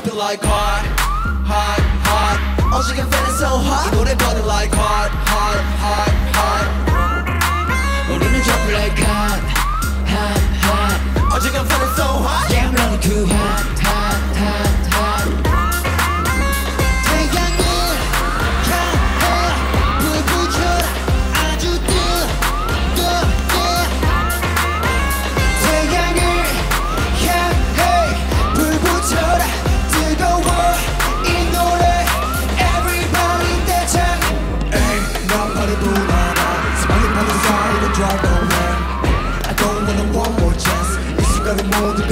it like hard hard hard 오지게 feeling so hot 이 노래 burning like hard hard hard hard 우리는 drop it like hot hot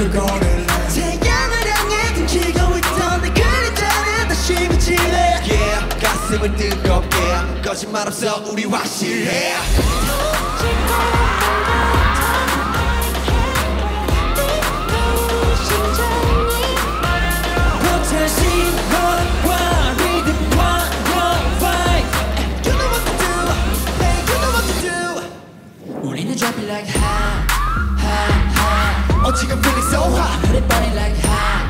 그거를 태양을 향해 등지고 있던 내 그림자는 다시 비치네. Yeah 가슴은 뜨겁게. 거짓말 없어 우리 확실해 지금 feeling so hot. everybody like hot.